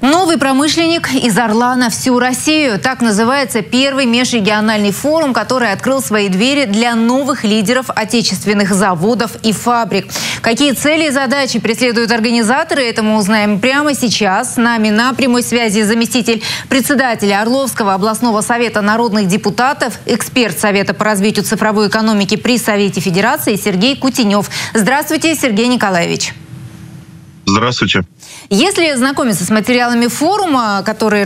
Новый промышленник из Орла на всю Россию. Так называется первый межрегиональный форум, который открыл свои двери для новых лидеров отечественных заводов и фабрик. Какие цели и задачи преследуют организаторы, это мы узнаем прямо сейчас. С нами на прямой связи заместитель председателя Орловского областного совета народных депутатов, эксперт Совета по развитию цифровой экономики при Совете Федерации Сергей Кутенев. Здравствуйте, Сергей Николаевич. Здравствуйте. Если знакомиться с материалами форума, которые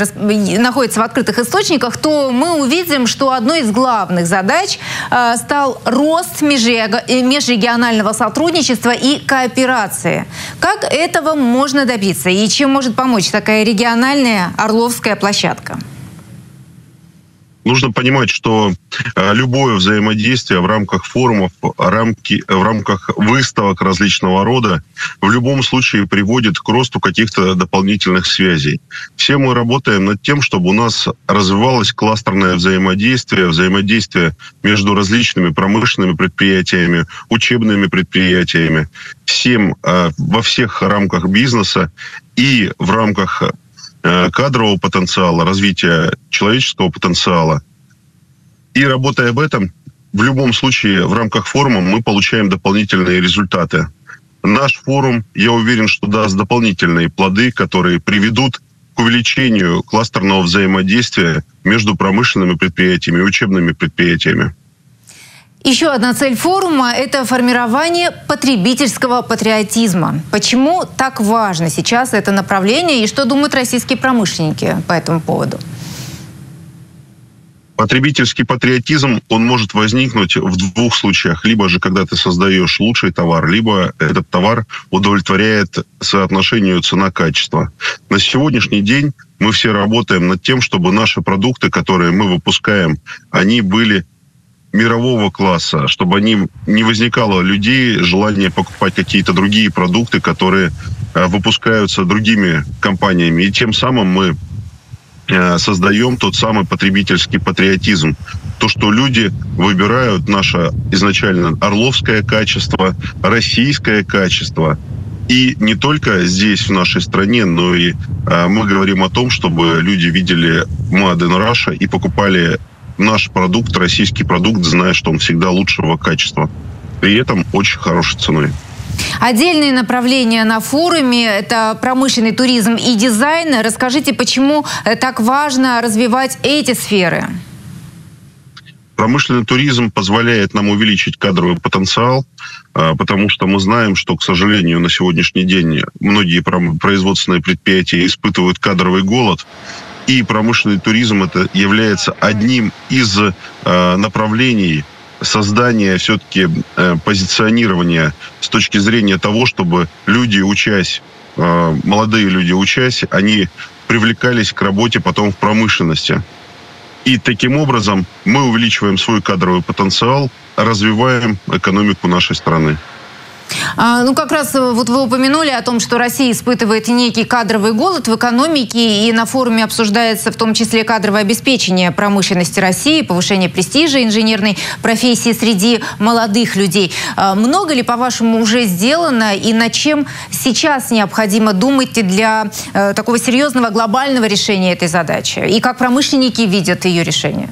находятся в открытых источниках, то мы увидим, что одной из главных задач э, стал рост межрегионального сотрудничества и кооперации. Как этого можно добиться и чем может помочь такая региональная Орловская площадка? Нужно понимать, что э, любое взаимодействие в рамках форумов, рамки, в рамках выставок различного рода в любом случае приводит к росту каких-то дополнительных связей. Все мы работаем над тем, чтобы у нас развивалось кластерное взаимодействие, взаимодействие между различными промышленными предприятиями, учебными предприятиями, всем э, во всех рамках бизнеса и в рамках кадрового потенциала, развития человеческого потенциала. И работая об этом, в любом случае в рамках форума мы получаем дополнительные результаты. Наш форум, я уверен, что даст дополнительные плоды, которые приведут к увеличению кластерного взаимодействия между промышленными предприятиями и учебными предприятиями. Еще одна цель форума – это формирование потребительского патриотизма. Почему так важно сейчас это направление и что думают российские промышленники по этому поводу? Потребительский патриотизм, он может возникнуть в двух случаях. Либо же, когда ты создаешь лучший товар, либо этот товар удовлетворяет соотношению цена-качество. На сегодняшний день мы все работаем над тем, чтобы наши продукты, которые мы выпускаем, они были мирового класса, чтобы они не возникало людей желания покупать какие-то другие продукты, которые э, выпускаются другими компаниями. И тем самым мы э, создаем тот самый потребительский патриотизм. То, что люди выбирают наше изначально орловское качество, российское качество. И не только здесь, в нашей стране, но и э, мы говорим о том, чтобы люди видели Made in и покупали наш продукт, российский продукт, зная, что он всегда лучшего качества. При этом очень хорошей ценой. Отдельные направления на форуме – это промышленный туризм и дизайн. Расскажите, почему э, так важно развивать эти сферы? Промышленный туризм позволяет нам увеличить кадровый потенциал, а, потому что мы знаем, что, к сожалению, на сегодняшний день многие производственные предприятия испытывают кадровый голод и промышленный туризм это является одним из э, направлений создания все-таки э, позиционирования с точки зрения того, чтобы люди, учась, э, молодые люди, учась, они привлекались к работе потом в промышленности. И таким образом мы увеличиваем свой кадровый потенциал, развиваем экономику нашей страны. А, ну, как раз э, вот вы упомянули о том, что Россия испытывает некий кадровый голод в экономике, и на форуме обсуждается в том числе кадровое обеспечение промышленности России, повышение престижа инженерной профессии среди молодых людей. А, много ли, по-вашему, уже сделано, и над чем сейчас необходимо думать для э, такого серьезного глобального решения этой задачи? И как промышленники видят ее решение?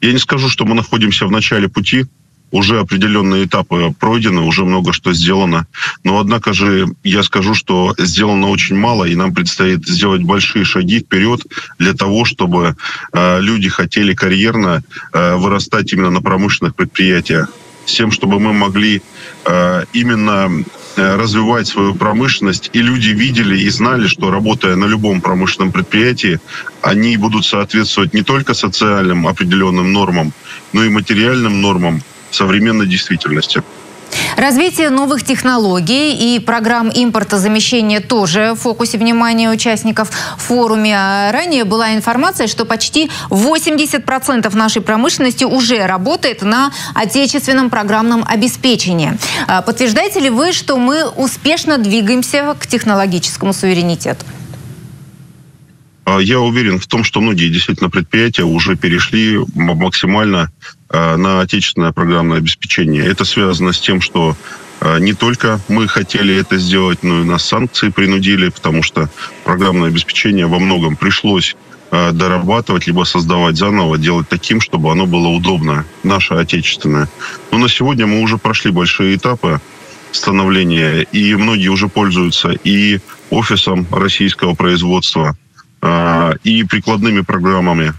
Я не скажу, что мы находимся в начале пути уже определенные этапы пройдены, уже много что сделано. Но, однако же, я скажу, что сделано очень мало, и нам предстоит сделать большие шаги вперед для того, чтобы э, люди хотели карьерно э, вырастать именно на промышленных предприятиях. С тем, чтобы мы могли э, именно э, развивать свою промышленность, и люди видели и знали, что работая на любом промышленном предприятии, они будут соответствовать не только социальным определенным нормам, но и материальным нормам, современной действительности. Развитие новых технологий и программ импортозамещения тоже в фокусе внимания участников форуме. Ранее была информация, что почти 80% нашей промышленности уже работает на отечественном программном обеспечении. А подтверждаете ли вы, что мы успешно двигаемся к технологическому суверенитету? А я уверен в том, что многие действительно предприятия уже перешли максимально а, на отечественное программное обеспечение. Это связано с тем, что Не только мы хотели это сделать, но и нас санкции принудили, потому что программное обеспечение во многом пришлось дорабатывать, либо создавать заново, делать таким, чтобы оно было удобно, наше отечественное. Но на сегодня мы уже прошли большие этапы становления, и многие уже пользуются и офисом российского производства, и прикладными программами,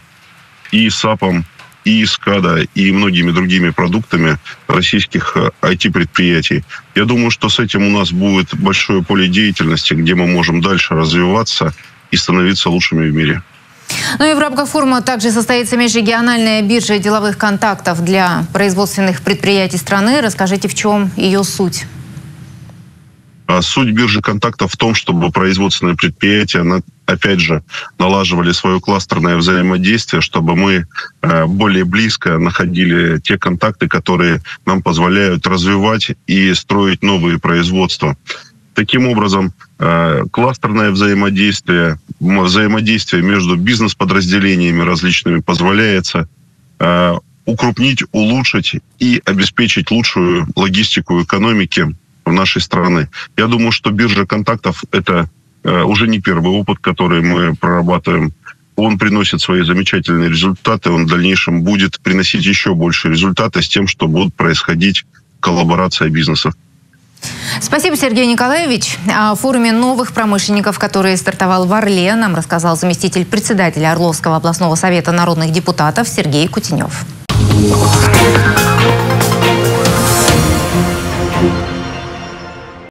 и САПом, и СКАДа, и многими другими продуктами российских IT-предприятий. Э, Я думаю, что с этим у нас будет большое поле деятельности, где мы можем дальше развиваться и становиться лучшими в мире. Ну и в рамках форума также состоится межрегиональная биржа деловых контактов для производственных предприятий страны. Расскажите, в чем ее суть? А суть биржи контактов в том, чтобы производственные предприятия, опять же, налаживали свое кластерное взаимодействие, чтобы мы э, более близко находили те контакты, которые нам позволяют развивать и строить новые производства. Таким образом, э, кластерное взаимодействие, взаимодействие между бизнес-подразделениями различными позволяется э, укрупнить, улучшить и обеспечить лучшую логистику экономики в нашей страны. Я думаю, что биржа контактов – это уже не первый опыт, который мы прорабатываем. Он приносит свои замечательные результаты, он в дальнейшем будет приносить еще больше результаты с тем, что будут происходить коллаборация бизнесов. Спасибо, Сергей Николаевич. О форуме новых промышленников, который стартовал в Орле, нам рассказал заместитель председателя Орловского областного совета народных депутатов Сергей Кутенев.